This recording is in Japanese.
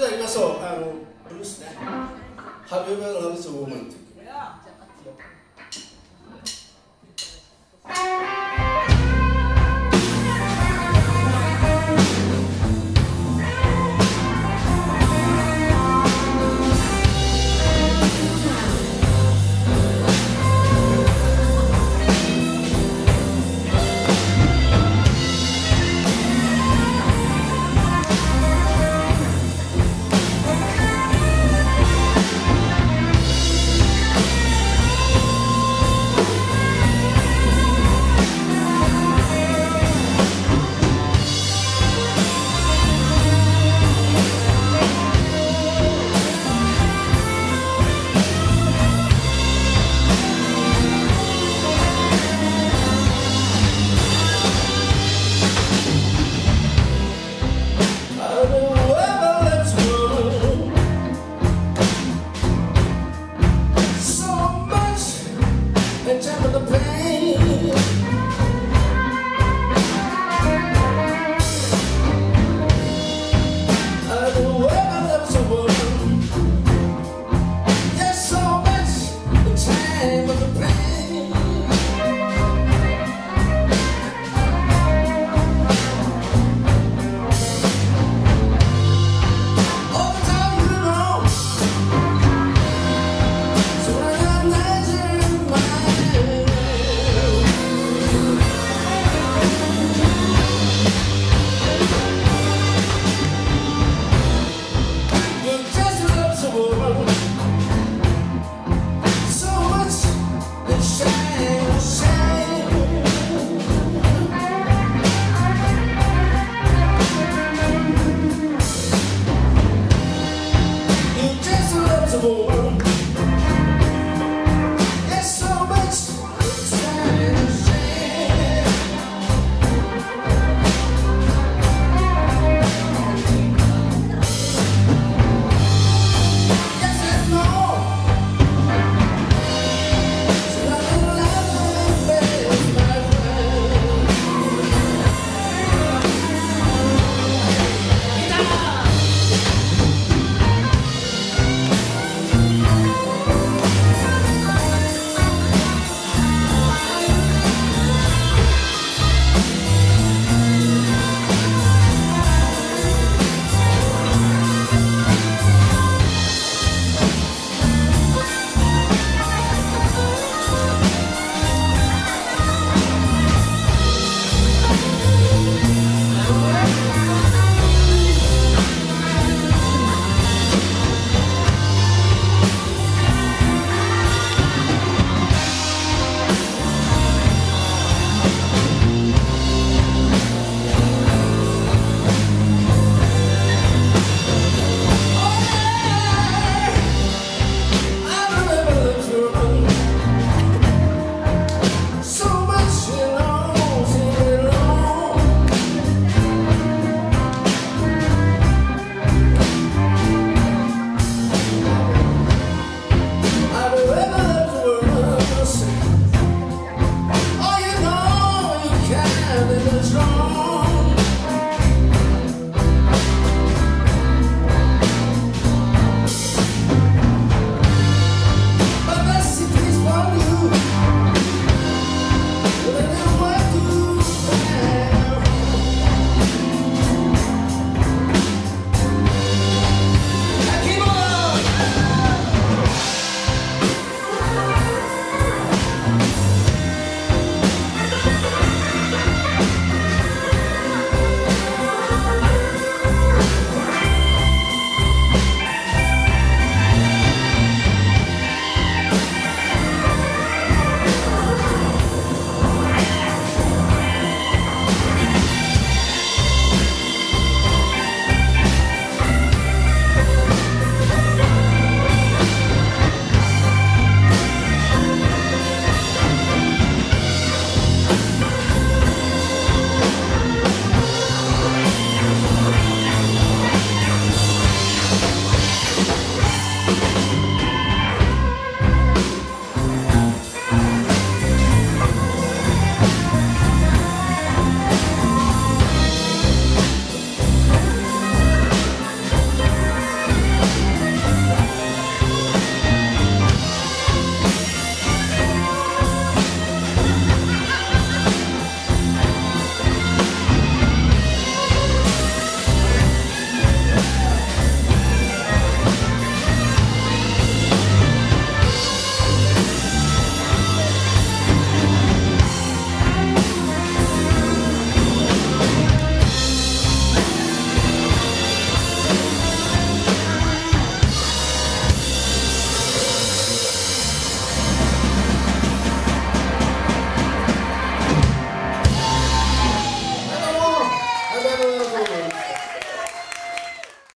では行きましょうあのブルースね「Have you ever loved a woman」っていう曲 amor.